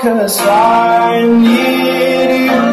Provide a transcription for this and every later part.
cause I need you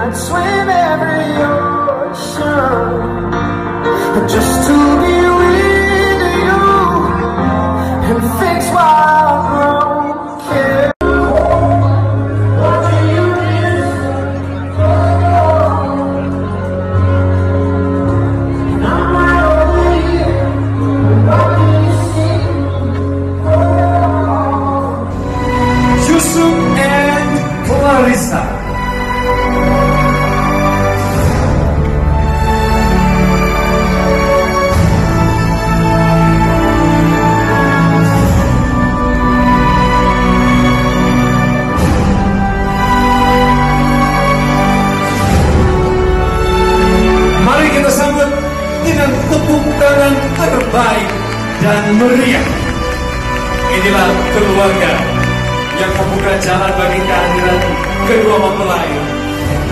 I'd swim every ocean just to be with you and fix I'm broken. What do you miss? What do you see? Yusuf and Clarissa. Terbaik dan meriah. Inilah keluarga yang membuka jalan bagi kehadiran kedua mempelai.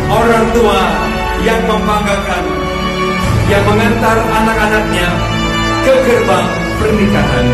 Orang tua yang membanggakan, yang mengantar anak-anaknya ke gerbang pernikahan.